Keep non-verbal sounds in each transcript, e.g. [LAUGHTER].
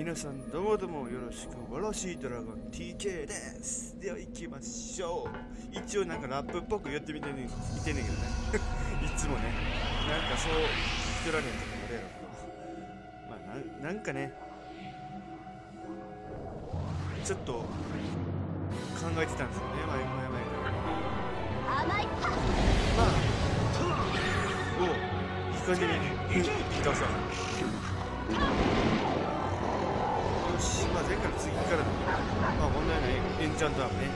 皆さんどうもどうもよろしくわらしいドラゴン TK です。では行きましょう。一応なんかラップっぽく言ってみてね見てねんけどね。[LAUGHS] いつもね。なんかそう作られんとかあれやろ。うけどまあななんかね。ちょっと考えてたんですよね。前前々からまあおういい感じに引き倒したよしまあ前回の次からまあ問題ないエンチャントアームね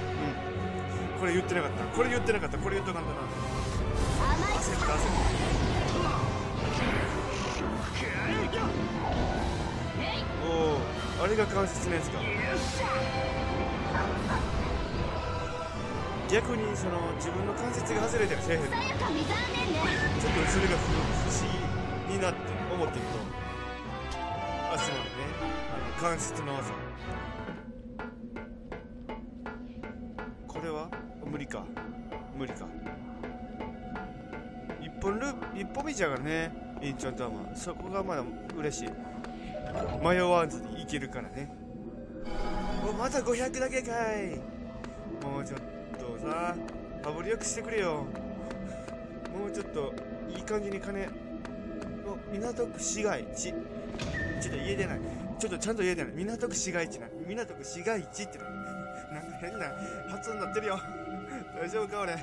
うん。これ言ってなかったこれ言ってなかったこれ言っとかんとな焦った焦ったおおあれが関節のやつか逆にその自分の関節が外れてるせえへんちょっとそれが不思議になって思ってると。あすまんね。あの関節の技。これは？無理か。無理か。一本ループ一本道やからねインチャントアーそこがまだ嬉しい。迷わずにいけるからね。おまた500だけかい。もうちょっとさ羽振りよくしてくれよ。もうちょっといい感じに金港区市街地。ちょっと言えてない。ちょっとちゃんと言えてない。港区市街地な。港区市街地ってななんか変な発音になってるよ。大丈夫か俺。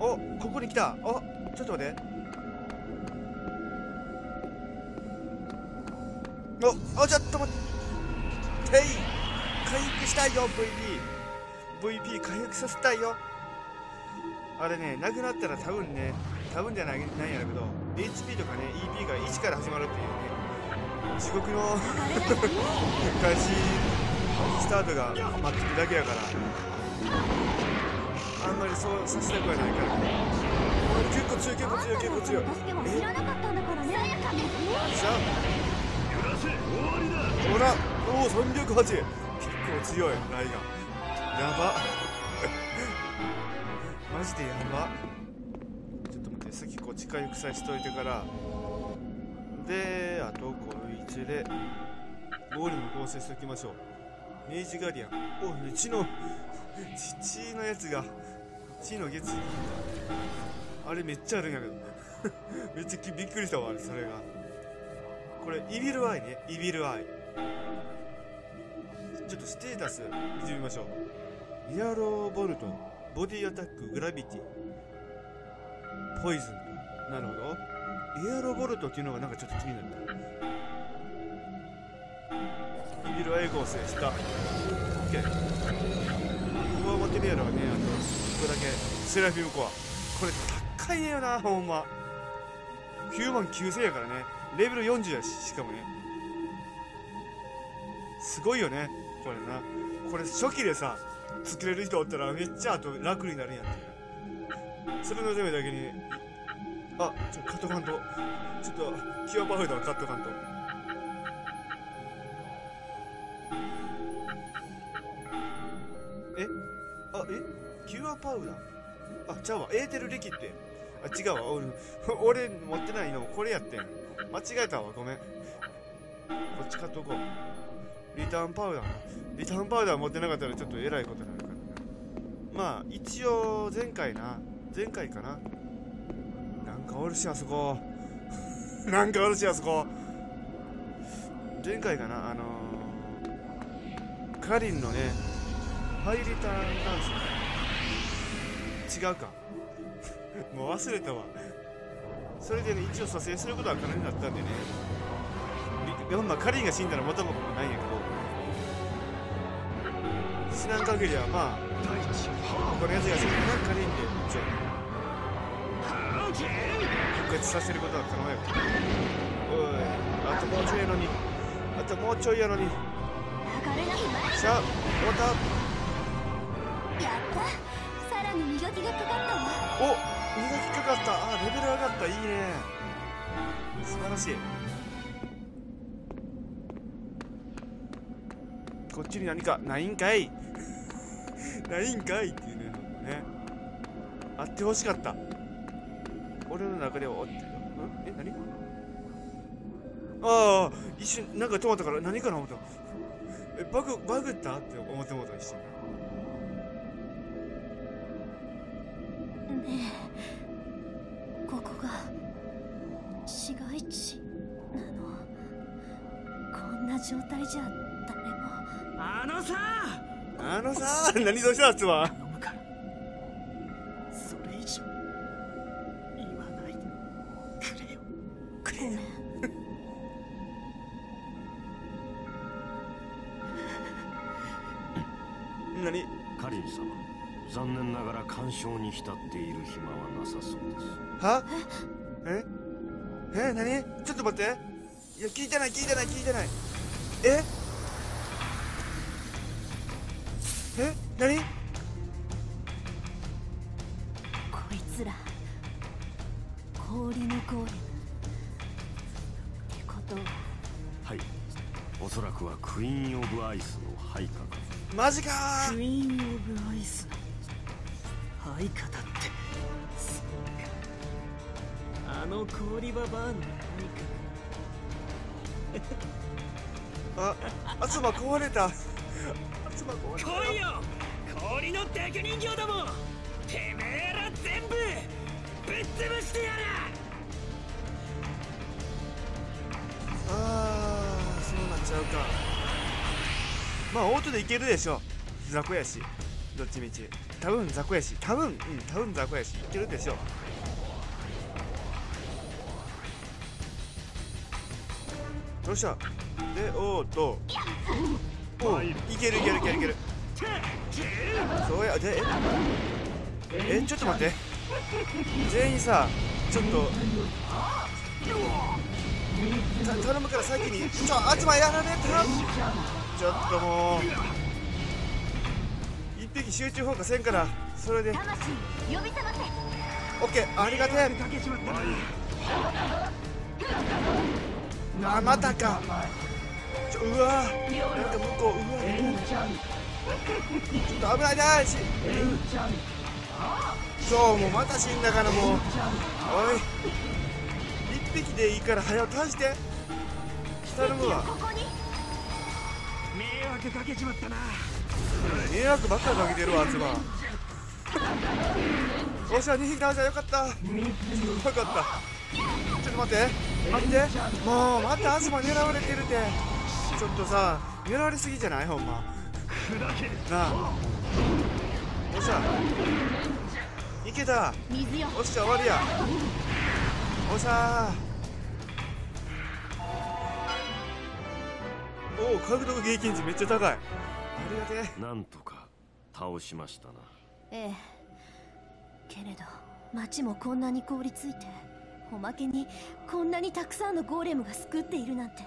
おここに来た。おちょっと待って。おおちょっと待って。い回復したいよ VP VP 回復させたいよ。あれねなくなったら多分ね多分じゃないないんやろけど。HP とかね EP が1から始まるっていうね地獄の開始スタートが待ってるだけやからあんまりそうさせたくはないからね。結構強い結構強い結構強い。助けは知らなかったんだからね。さやか水さあほらおお308結構強いライガン。やば。[LAUGHS] マジでやば待って先こっち回復させといてからであとこいつでゴールも合成しておきましょう明治ガリアンお血の血のやつが血の月あれめっちゃあるんやけどねめっちゃきびっくりしたわあれそれがこれイビルアイねイビルアイちょっとステータス見てみましょうイヤローボルトボディアタックグラビティポイズンなるほど。エアロボルトっていうのがなんかちょっと気になった。イビルアイ合成した。OK コアマテリアルはねあとここだけセラフィムコア。これ高いねよなほんま。9万9000やからね。レベル40やししかもね。すごいよねこれな。これ初期でさ作れる人おったらめっちゃあと楽になるんやって。それのためだけにあちょカットカント。ちょっとキュアパウダーカットカント。え？あえ？キュアパウダー？あちゃうわ。エーテルリキってあ違うわ。俺俺持ってないのこれやってん。間違えたわ。ごめん。こっち買っとこう。リターンパウダー。リターンパウダー持ってなかったらちょっとえらいことになるからまあ一応前回な。前回かな。かおるしあそこ。なんかおるしあそこ。前回かな？あのー、カリンのねハイリターンダンス違うか。[LAUGHS] もう忘れたわ。それでね一応蘇生することは可能になったんでね。りまあカリンが死んだら元も子もないんやけど。死なん限りはまあ他のやつが死んだらカリンで一応復活させることは可能やおいあともうちょいやのにあともうちょいやのにさあ終わったやったさらに磨きがかかったわお磨きかかったあレベル上がったいいね素晴らしいこっちに何かないんかいないんかいっていうねねあってほしかった俺の中ではおっえ何？ああ一瞬なんか止まったから何かな思った。えバグバグった？って思ってもうた一瞬ねえここが市街地なの。こんな状態じゃ誰も。あのさあのさ何どうした？やつはに浸っている暇はなさそうです。は？え？え？何？ちょっと待って。いや聞いてない聞いてない聞いてない。え？え？何？こいつら氷のゴーレム。ってことは。はい。おそらくはクイーン・オブ・アイスの配下かマジかー。クイーン・オブ・アイス。の相方って。あの氷ババアのああつま壊れた。あつま壊れた。来いよ。氷の敵人形ども。てめえら全部。ぶっ潰してやる。ああそうなっちゃうか。まあオートでいけるでしょ。雑魚やし。どっちみち多分雑魚やし多分うん多分雑魚やしいけるでしょ。どうした？でオート。おういけるいけるいけるいける。そうや。でえ？えちょっと待って。全員さちょっと。た頼むから先に。ちょあつまやられたちょっともう。集中砲火せんからそれで。魂呼び覚ませ。オッケーありがてえ。かけちまったあまたか。ちょうわ。なんか向こううわ。ちょっと危ないなしそうもうまた死んだからもう。おい。一匹でいいから早く倒して。頼むわ。ここに迷惑かけちまったな迷惑ばっかりかけてるわ、妻。おっしゃ、2匹倒したよかった。よかった。ちょっと待って、待って。もう、また東狙われてるって。ちょっとさ、狙われすぎじゃない？ほんま。なあ。おっしゃ。いけた。おっしゃ、終わりや。おっしゃおお、獲得経験値めっちゃ高い。ありがてえ。なんとか倒しましたな。ええ。けれど町もこんなに凍りついておまけにこんなにたくさんのゴーレムが救っているなんて。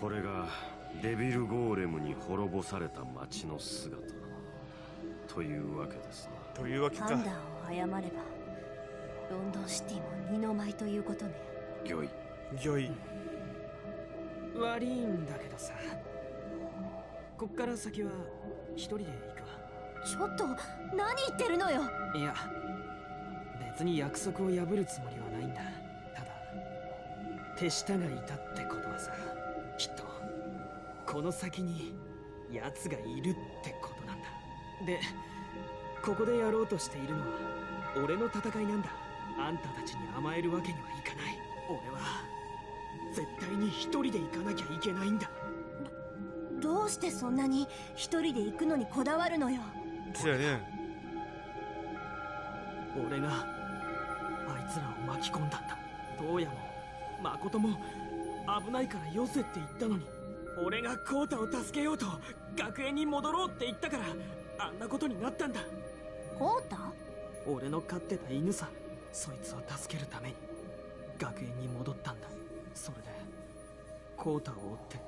これがデビルゴーレムに滅ぼされた町の姿。というわけですな。というわけか。判断を誤ればロンドンシティも二の舞ということね。御意御意悪いんだけどさこっから先は一人で行くわ。ちょっと何言ってるのよ。いや別に約束を破るつもりはないんだ。ただ手下がいたってことはさきっとこの先に奴がいるってことなんだ。でここでやろうとしているのは俺の戦いなんだ。あんたたちに甘えるわけにはいかない。俺は絶対に一人で行かなきゃいけないんだ。どうしてそんなに一人で行くのにこだわるのよ。そうやね。俺があいつらを巻き込んだんだ。東野も誠も危ないからよせって言ったのに。俺がコータを助けようと学園に戻ろうって言ったからあんなことになったんだ。コータ？俺の飼ってた犬さそいつを助けるために学園に戻ったんだ。それでコータを追って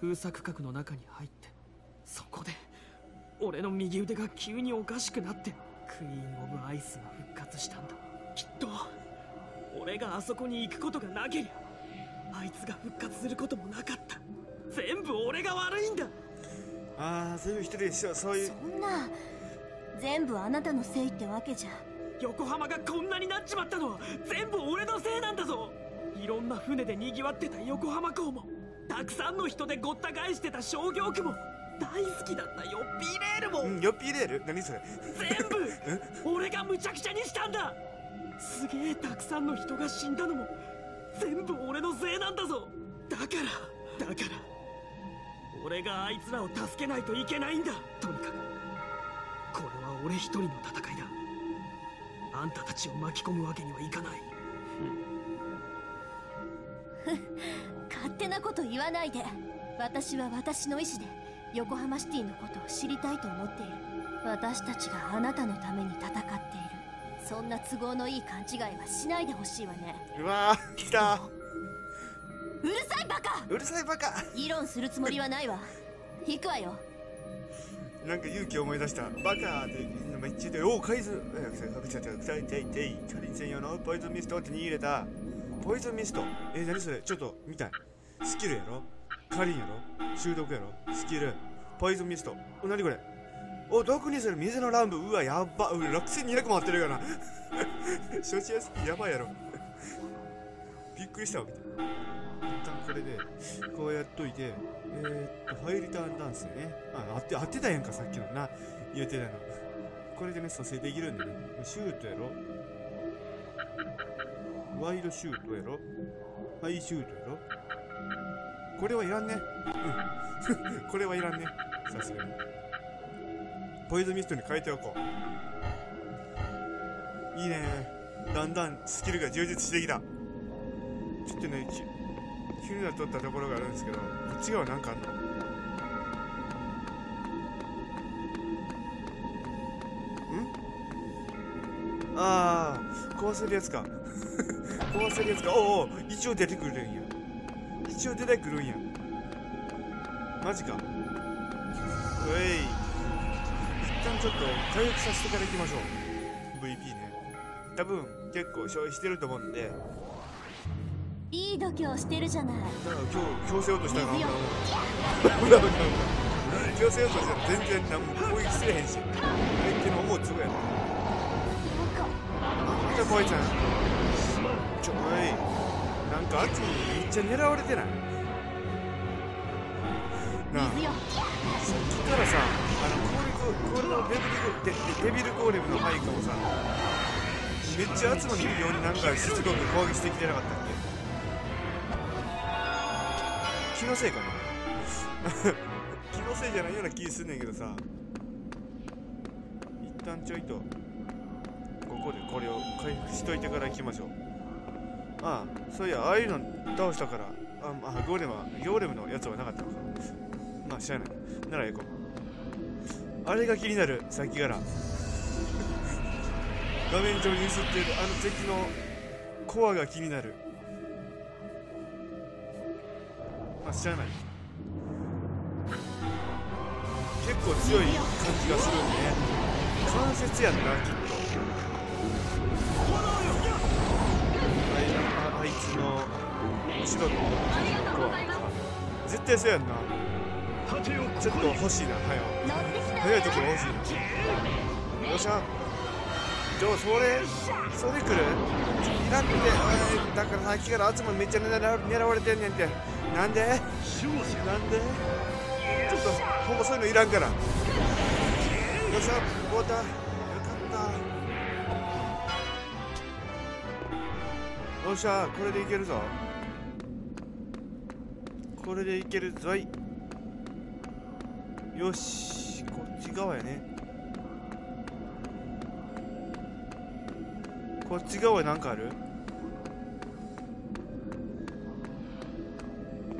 封鎖区画の中に入ってそこで俺の右腕が急におかしくなってクイーン・オブ・アイスが復活したんだ。きっと俺があそこに行くことがなけりゃあいつが復活することもなかった。全部俺が悪いんだ。ああ全部一人でしょそういう。そんな全部あなたのせいってわけじゃ。横浜がこんなになっちまったのは全部俺のせいなんだぞ。いろんな船で賑わってた横浜港もたくさんの人でごった返してた商業区も大好きだったヨッピーレールも、うんよっぴーレール？何それ？全部。俺がむちゃくちゃにしたんだ。すげえたくさんの人が死んだのも全部俺のせいなんだぞ。だからだから俺があいつらを助けないといけないんだ。とにかくこれは俺一人の戦いだ。あんたたちを巻き込むわけにはいかない勝手なこと言わないで。私は私の意志で横浜シティのことを知りたいと思っている。私たちがあなたのために戦っている。そんな都合のいい勘違いはしないでほしいわね。うわー来た。うるさいバカ！うるさいバカ。議論するつもりはないわ。行くわよ。なんか勇気を思い出した。バカってめっちゃ言っておお海図かけちゃった臭いていていチャリン専用のポイズンミストを手に入れたポイズンミスト。え何それ？ちょっと見たい。スキルやろ？カリンやろ？習得やろ？スキル。ポイズンミスト。お何これ？お毒にする水の乱舞。うわやば。う6200回ってるかな。処置やすやばいやろ。びっくりしたわ見て。一旦これでこうやっといて。えー、っとファイリターンダンスね。あ合って合ってたやんかさっきのな。言うてたの。これでね蘇生できるんでね。シュートやろ？ワイドシュートやろ？ハイシュートやろ？これはいらんね。うん。[LAUGHS] これはいらんね。さすがに。ポイズミストに変えておこう。いいね。だんだんスキルが充実してきた。ちょっとねき気になっとったところがあるんですけどこっち側なんかあんの？ん？ああ壊せるやつか。[LAUGHS] 壊せるやつか？おうおう一応出てくるんや。一応出てくるんや。マジか。うえい。一旦ちょっと回復させてから行きましょう。VP ね。多分結構消費してると思うんで。いい度胸してるじゃない。だから今日強制ようとしたら水よ危ない危ない危ない強制ようとしたら全然何も攻撃せえへんし。相手の思うつぶやなあじゃあボイちゃんちょい。なんかあっちにめっちゃ狙われてない？なあ。さっきからさあの攻略これのデビルデデデビルゴーレムの配下もさめっちゃ集まりようになんかしつこく攻撃してきてなかったっけ？気のせいかな？[LAUGHS] 気のせいじゃないような気すんねんけどさ。一旦ちょいとここでこれを回復しといてから行きましょう。ああそういやああいうの倒したからあまあゴーレムはゴーレムのやつはなかったのか。まあ知らない。なら行こう。あれが気になるさっきから。[LAUGHS] 画面上に映っているあの敵のコアが気になる。まあ知らない。結構強い感じがするんで関節やんなきっと。後ろのコア絶対そうやんな。ちょっと欲しいな早う早いところ欲しいな。よっしゃ。じゃあそれそれ来る？いらんっておいだからさっきから集まめっちゃ狙われてんねんって。なんで？なんで？ちょっとほんまそういうのいらんから。よっしゃ終わった。よかった。よっしゃこれでいけるぞこれでいけるぞい。よしこっち側やね。こっち側なんかある？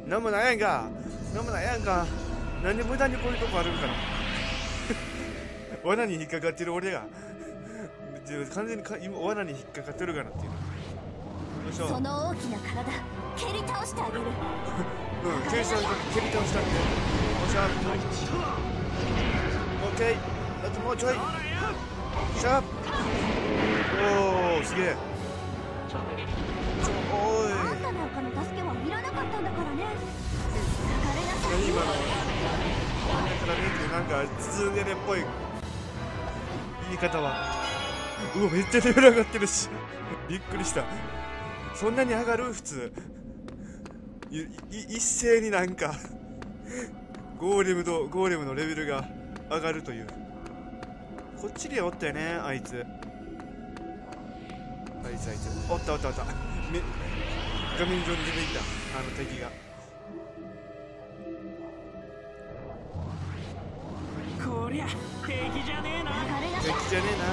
なんもないやんか。なんもないやんか。なんで無駄にこういうとこあるんかな。[LAUGHS] 罠に引っかかってる俺が。完全にか今罠に引っかかってるかなっていう。その大きな体蹴り倒してあげる [LAUGHS] うん、蹴り倒した蹴り倒したんで。おしゃ。オッケー。あともうちょい。しゃ。おお、すげえ。ちょ、おい。あんたなんかの助けはいらなかったんだからねなさい何今の。真ん中からねってなんかズーネレっぽい言い方は。[LAUGHS] うわ、めっちゃレベル上がってるし。びっくりした。そんなに上がる？普通一斉になんかゴーレムとゴーレムのレベルが上がるという。こっちにはおったよねあいつ。あいつあいつ。おったおったおった。め画面上に出てきた。あの敵が。こりゃ敵じゃねえな。敵じゃねえな。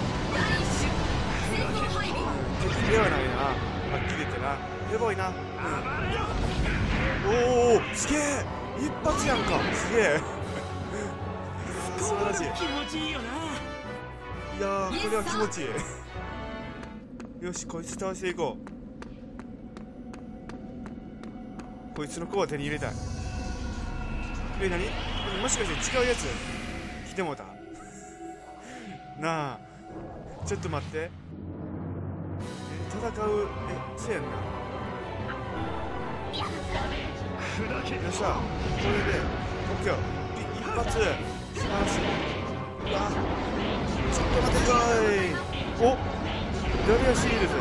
敵ではないな。はっきり言ってな。やばいな、うん、おおすげえ。一発やんか。すげえ。素晴らしい気持ちいいよないやこれは気持ちいいよしこいつ倒していこうこいつの子は手に入れたいえ何もしかして違うやつ来てもうたなあちょっと待って戦うえそうやんなっしゃこれでオッケー一発素晴らしいうわちょっと待ってこい。おダリアシールズ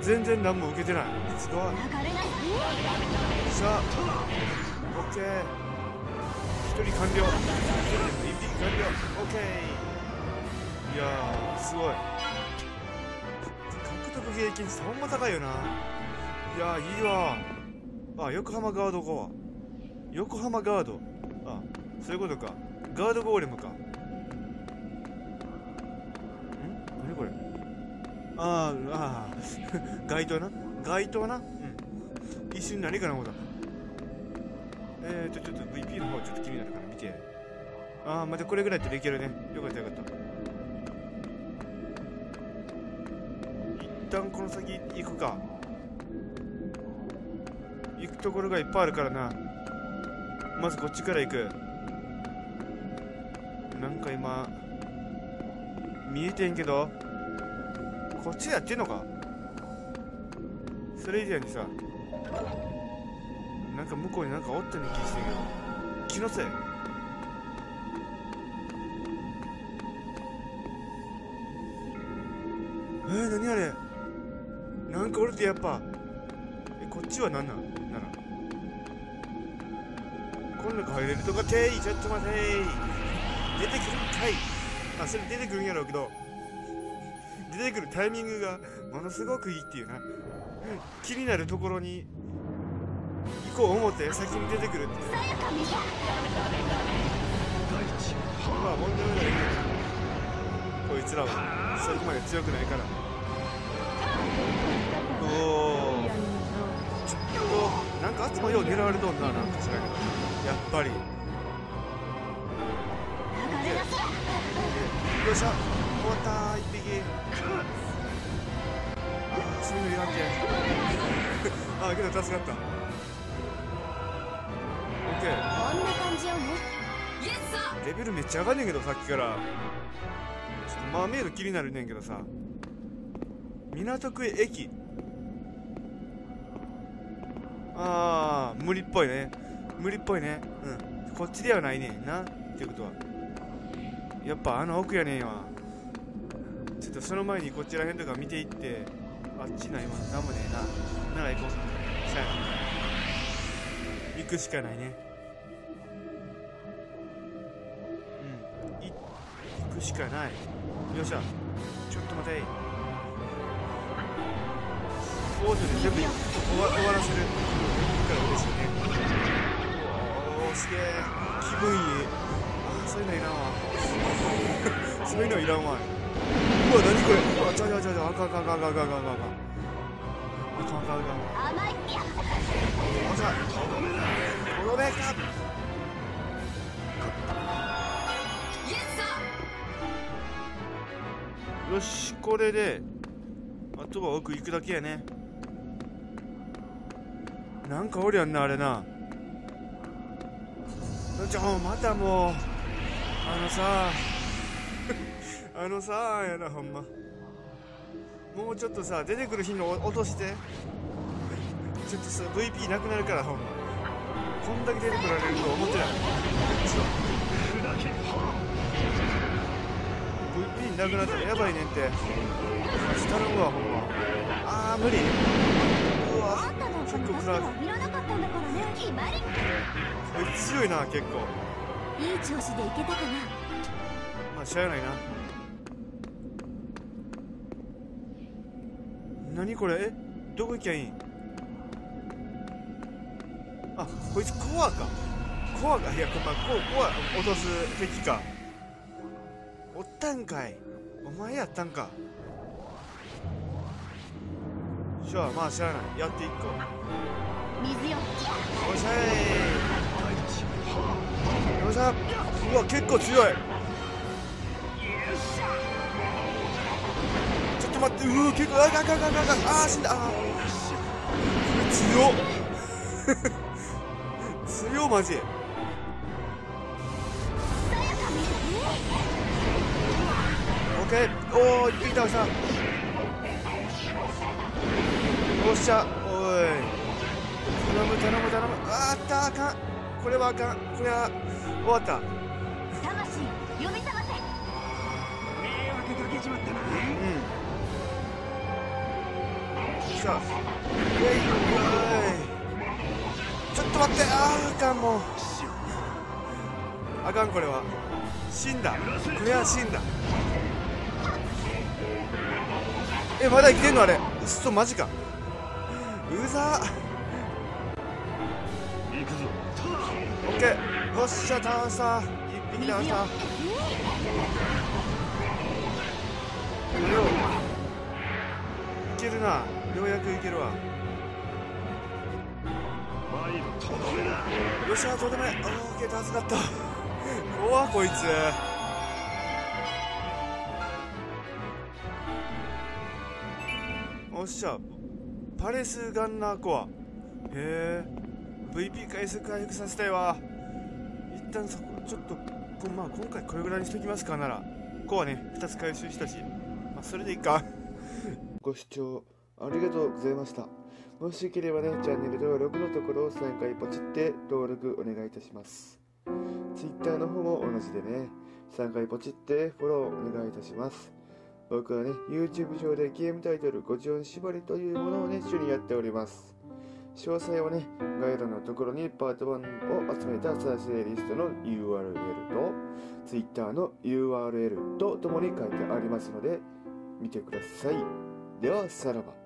全然何も受けてない。すごい。さあオッケー。一人完了。一人一匹完了。オッケー。いやーすごい。獲得経験値ほんま高いよな。いやーいいわ。あ横浜ガードコア横浜ガード。あそういうことか。ガードゴーレムか。ん？何これ？あーあー。[LAUGHS] 街灯な？街灯な？うん。一瞬何かな思った。えーとちょっと VP の方ちょっと気になるから見て。ああまたこれぐらいやったらいけるね。よかったよかった。一旦この先行くか。ところがいっぱいあるからな。まずこっちから行く。なんか今見えてんけどこっちやってんのか？それ以前にさなんか向こうになんかおったような気してんけど気のせい。えー、何あれ？なんかおるってやっぱ。えこっちは何なん？こん中入れるとかていちょっと待て出てくるんかいあそれ出てくるんやろうけど出てくるタイミングがものすごくいいっていうな気になるところに行こう思って先に出てくるっていうまあ問題ないけどこいつらはそこまで強くないからおおちょっとなんか集まよう狙われとんななんか知らんけどやっぱり。よっしゃ終わったー一匹。あーそういうのいらんけあーけど助かった。オッケー。こんな感じよね。レベルめっちゃ上がんねんけどさっきから。ちょっとマーメイド気になるねんけどさ。港区駅。ああ無理っぽいね無理っぽいね。うん。こっちではないねんな。っていうことは。やっぱあの奥やねんわ。ちょっとその前にこちら辺とか見ていってあっちないわ。なんもねえな。なら行こう。さあ行くしかないね。うん。い行くしかない。よっしゃ。ちょっと待て。いオートで全部終わ終わらせる。から嬉しいね。すげえ気分いいあそういうのいらんわそういうのいらんわうわ何これうわちゃちゃちゃちゃあかんあかんあかんあかんあかんあかんあかんあかんあかんあかん甘いおっしゃとどめかよしこれであとは奥行くだけやねなんかおるやんなあれなちょまたもうあのさあのさやなほんま。もうちょっとさ出てくる日の落として。ちょっとさ VP なくなるからほんま。こんだけ出てこられると思ってない。VP なくなったらやばいねんって頼むわほんま。あー無理。あんたなんかの助けはいったんだからね。決まり。こいつ強いな結構。いい調子でいけたかな。まあしゃあないな。何これ？え？どこ行きゃいい？んあこいつコアか。コアか。いや、まあ、ココア落とす敵か。おったんかい。お前やったんか。しゃあまあしゃあない。やっていっこ水よ。おっしゃいよっしゃうわ結構強い。ちょっと待ってうわ結構あかんあかんあかんかんあー死んだあー強っ強っマジオッケーおおいい倒したおっしゃおい頼む頼む頼む。あーあったあかん。これはあかん。これは終わった。魂呼び覚ませ。迷惑かけちまったな。うん。さあ。イェイイェイちょっと待って。あーあかんも。うあかんこれは。死んだ。これは死んだ。えまだ生きてんのあれ。うっそマジか。うざ。行くぞオッケーよっしゃ倒した。一匹倒した。よいけるな。ようやくいけるわ。よっしゃとどめオッケー助かった。怖っこいつ。おっしゃ。パレスガンナーコア。へえ。VP 回数回復させたいわ。一旦そこちょっとこまあ今回これぐらいにしときますかならコアね2つ回収したし。まあそれでいいか。[LAUGHS] ご視聴ありがとうございました。もしよければねチャンネル登録のところを3回ポチって登録お願いいたします。Twitter の方も同じでね3回ポチってフォローお願いいたします。僕はね YouTube 上でゲームタイトル54縛りというものをね主にやっております。詳細はね概要欄のところにパート1を集めた再生リストの URL と Twitter の URL とともに書いてありますので見てください。ではさらば。